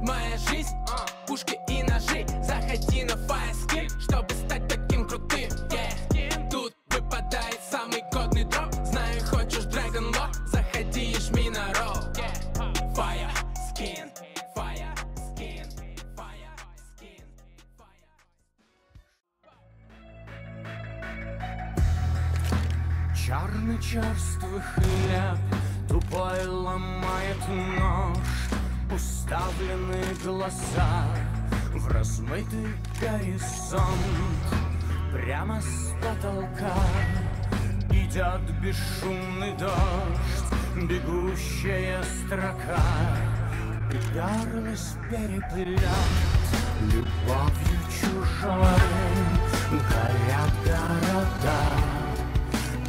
Моя жизнь, пушки и ножи. Заходи на фаерскин, чтобы стать таким крутым yeah. Тут выпадает самый годный дроп. Знаю, хочешь Dragon Lock, заходи и жми на ролл. Fire skin, fire skin, fire skin, fire Черный черствый хлеб Тупой ломает нож Уставленные глаза В размытый горизонт Прямо с потолка Идет бесшумный дождь Бегущая строка Горлость переплет Любовью чужой Горят города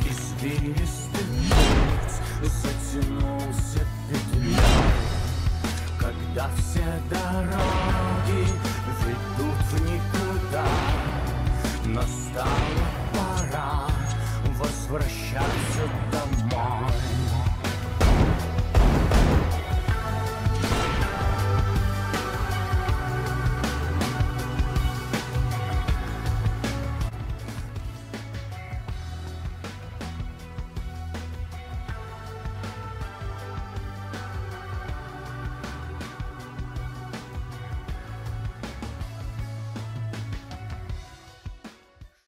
Извилистый путь Да все дороги ведут в никуда. Настала пора возвращаться домой.